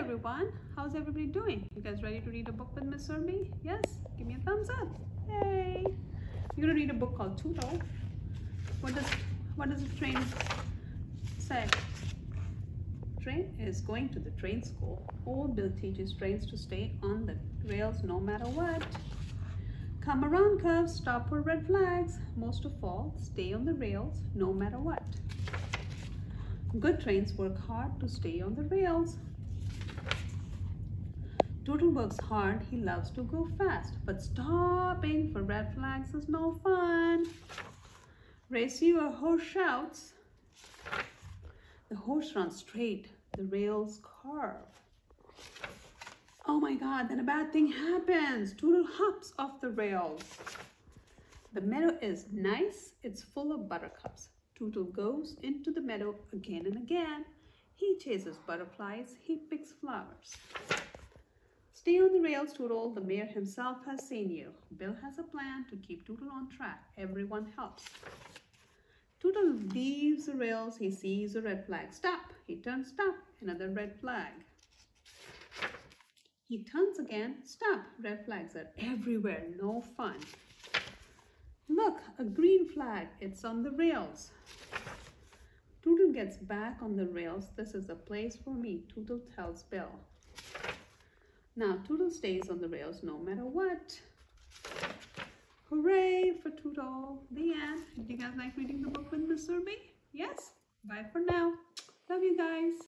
everyone. How's everybody doing? You guys ready to read a book with Miss Serby? Yes? Give me a thumbs up. Yay! You're gonna read a book called Tootle. What does what does the train say? Train is going to the train school. Old Bill teaches trains to stay on the rails no matter what. Come around curves, stop for red flags. Most of all, stay on the rails no matter what. Good trains work hard to stay on the rails. Tootle works hard, he loves to go fast, but stopping for red flags is no fun. A horse shouts. The horse runs straight, the rails curve. Oh my god, then a bad thing happens. Tootle hops off the rails. The meadow is nice, it's full of buttercups. Tootle goes into the meadow again and again. He chases butterflies, he picks flowers. Stay on the rails, Tootle. The mayor himself has seen you. Bill has a plan to keep Tootle on track. Everyone helps. Tootle leaves the rails. He sees a red flag. Stop. He turns. Stop. Another red flag. He turns again. Stop. Red flags are everywhere. No fun. Look, a green flag. It's on the rails. Tootle gets back on the rails. This is a place for me, Tootle tells Bill. Now, Tootle stays on the rails no matter what. Hooray for Tootle. The end. Did you guys like reading the book with Miss Serby? Yes? Bye for now. Love you guys.